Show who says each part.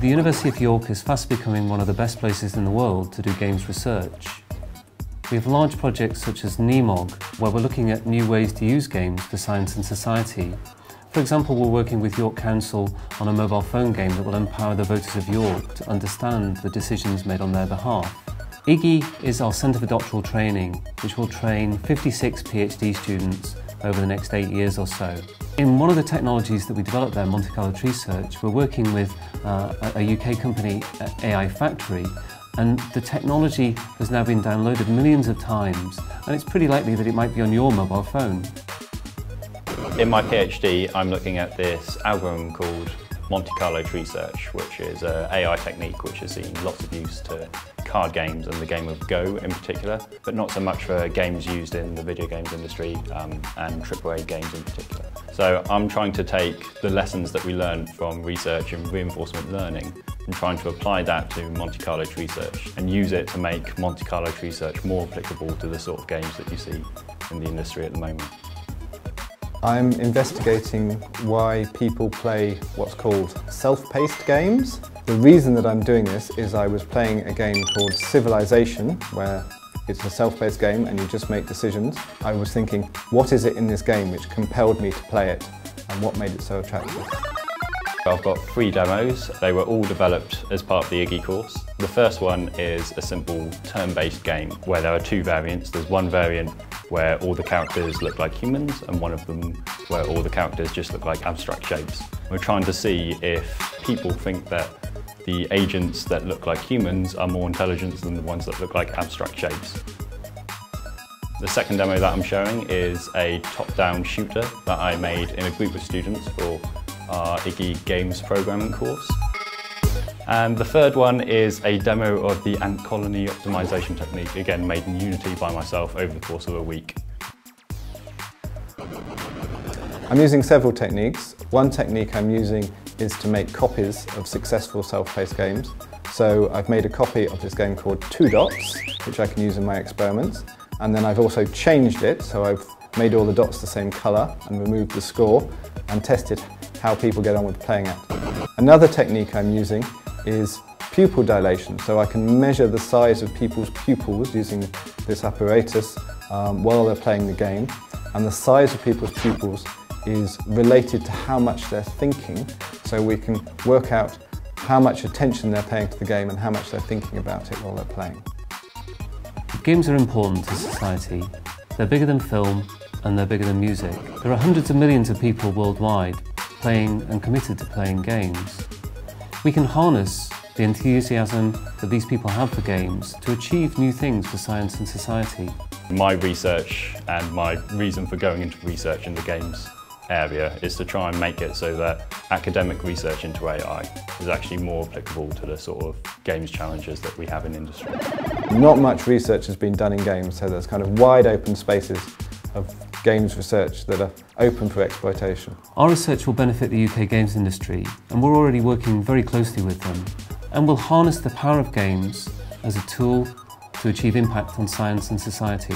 Speaker 1: The University of York is fast becoming one of the best places in the world to do games research. We have large projects such as NEMOG, where we're looking at new ways to use games for science and society. For example, we're working with York Council on a mobile phone game that will empower the voters of York to understand the decisions made on their behalf. IGGI is our Centre for Doctoral Training, which will train 56 PhD students over the next eight years or so. In one of the technologies that we developed there, Monte Carlo Tree Search, we're working with uh, a UK company, AI Factory, and the technology has now been downloaded millions of times and it's pretty likely that it might be on your mobile phone.
Speaker 2: In my PhD I'm looking at this algorithm called Monte Carlo tree search which is an AI technique which has seen lots of use to card games and the game of Go in particular but not so much for games used in the video games industry um, and AAA games in particular. So I'm trying to take the lessons that we learned from research and reinforcement learning and trying to apply that to Monte Carlo tree search and use it to make Monte Carlo tree search more applicable to the sort of games that you see in the industry at the moment.
Speaker 3: I'm investigating why people play what's called self-paced games. The reason that I'm doing this is I was playing a game called Civilization where it's a self-paced game and you just make decisions. I was thinking, what is it in this game which compelled me to play it and what made it so attractive?
Speaker 2: I've got three demos. They were all developed as part of the IGGI course. The first one is a simple turn-based game where there are two variants. There's one variant where all the characters look like humans and one of them where all the characters just look like abstract shapes. We're trying to see if people think that the agents that look like humans are more intelligent than the ones that look like abstract shapes. The second demo that I'm showing is a top-down shooter that I made in a group of students for our IGGI Games programming course. And the third one is a demo of the ant colony optimization technique, again made in Unity by myself over the course of a week.
Speaker 3: I'm using several techniques. One technique I'm using is to make copies of successful self-paced games. So I've made a copy of this game called Two Dots, which I can use in my experiments. And then I've also changed it, so I've made all the dots the same colour and removed the score and tested how people get on with playing it. Another technique I'm using is pupil dilation, so I can measure the size of people's pupils using this apparatus um, while they're playing the game. And the size of people's pupils is related to how much they're thinking, so we can work out how much attention they're paying to the game and how much they're thinking about it while they're playing.
Speaker 1: Games are important to society. They're bigger than film and they're bigger than music. There are hundreds of millions of people worldwide playing and committed to playing games. We can harness the enthusiasm that these people have for games to achieve new things for science and society.
Speaker 2: My research and my reason for going into research in the games area is to try and make it so that academic research into AI is actually more applicable to the sort of games challenges that we have in industry.
Speaker 3: Not much research has been done in games, so there's kind of wide open spaces of games research that are open for exploitation.
Speaker 1: Our research will benefit the UK games industry and we're already working very closely with them and will harness the power of games as a tool to achieve impact on science and society.